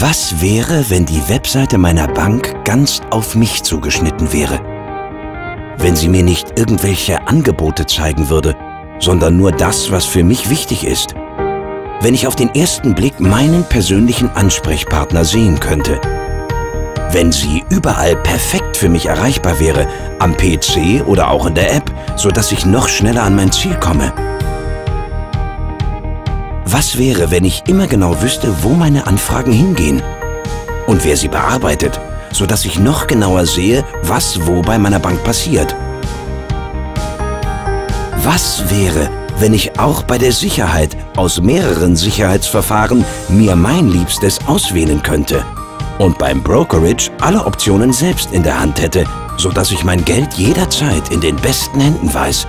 Was wäre, wenn die Webseite meiner Bank ganz auf mich zugeschnitten wäre? Wenn sie mir nicht irgendwelche Angebote zeigen würde, sondern nur das, was für mich wichtig ist. Wenn ich auf den ersten Blick meinen persönlichen Ansprechpartner sehen könnte. Wenn sie überall perfekt für mich erreichbar wäre, am PC oder auch in der App, sodass ich noch schneller an mein Ziel komme. Was wäre, wenn ich immer genau wüsste, wo meine Anfragen hingehen und wer sie bearbeitet, sodass ich noch genauer sehe, was wo bei meiner Bank passiert? Was wäre, wenn ich auch bei der Sicherheit aus mehreren Sicherheitsverfahren mir mein Liebstes auswählen könnte und beim Brokerage alle Optionen selbst in der Hand hätte, sodass ich mein Geld jederzeit in den besten Händen weiß?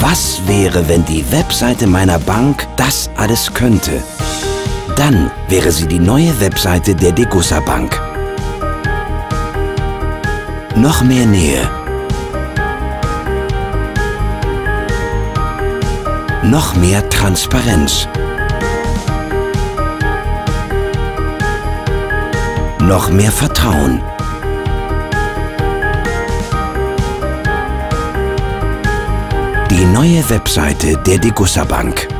Was wäre, wenn die Webseite meiner Bank das alles könnte? Dann wäre sie die neue Webseite der Degussa Bank. Noch mehr Nähe. Noch mehr Transparenz. Noch mehr Vertrauen. Die neue Webseite der Degussa Bank.